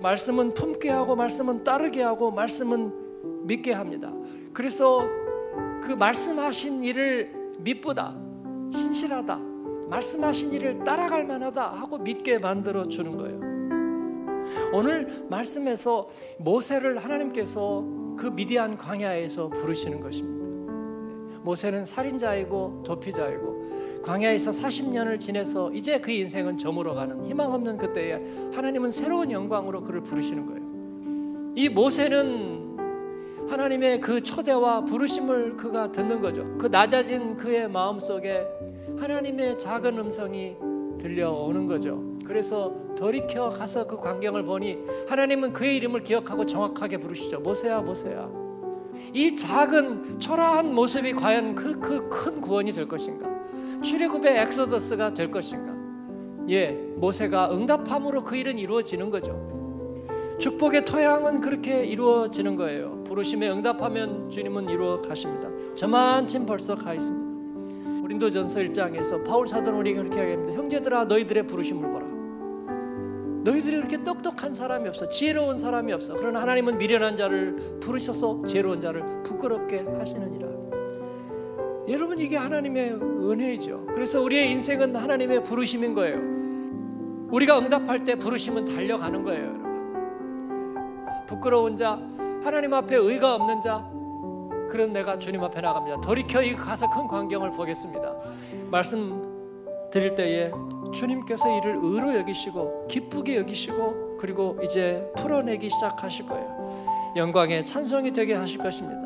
말씀은 품게 하고 말씀은 따르게 하고 말씀은 믿게 합니다. 그래서 그 말씀하신 일을 믿보다 신실하다. 말씀하신 일을 따라갈 만하다 하고 믿게 만들어 주는 거예요. 오늘 말씀에서 모세를 하나님께서 그 미디안 광야에서 부르시는 것입니다. 모세는 살인자이고 도피자이고 광야에서 40년을 지내서 이제 그 인생은 저물어가는 희망 없는 그때에 하나님은 새로운 영광으로 그를 부르시는 거예요. 이 모세는 하나님의 그 초대와 부르심을 그가 듣는 거죠. 그 낮아진 그의 마음 속에 하나님의 작은 음성이 들려오는 거죠. 그래서 돌이켜 가서 그 광경을 보니 하나님은 그의 이름을 기억하고 정확하게 부르시죠. 모세야, 모세야. 이 작은 초라한 모습이 과연 그 그 큰 구원이 될 것인가? 출애굽의 엑소더스가 될 것인가? 예, 모세가 응답함으로 그 일은 이루어지는 거죠. 축복의 토양은 그렇게 이루어지는 거예요. 부르심에 응답하면 주님은 이루어 가십니다. 저만침 벌써 가 있습니다. 고린도전서 1장에서 바울 사도는 우리에게 그렇게 이야기합니다. 형제들아 너희들의 부르심을 보라. 너희들이 그렇게 똑똑한 사람이 없어. 지혜로운 사람이 없어. 그러나 하나님은 미련한 자를 부르셔서 지혜로운 자를 부끄럽게 하시느니라. 여러분 이게 하나님의 은혜이죠. 그래서 우리의 인생은 하나님의 부르심인 거예요. 우리가 응답할 때 부르심은 달려가는 거예요, 여러분. 부끄러운 자, 하나님 앞에 의가 없는 자, 그런 내가 주님 앞에 나갑니다. 돌이켜 이 가서 큰 광경을 보겠습니다. 말씀 드릴 때에 주님께서 이를 의로 여기시고 기쁘게 여기시고 그리고 이제 풀어내기 시작하실 거예요. 영광의 찬송이 되게 하실 것입니다.